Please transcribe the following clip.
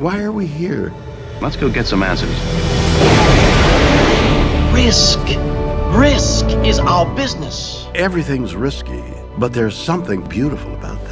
Why are we here? Let's go get some answers. Risk. Risk is our business. Everything's risky, but there's something beautiful about that.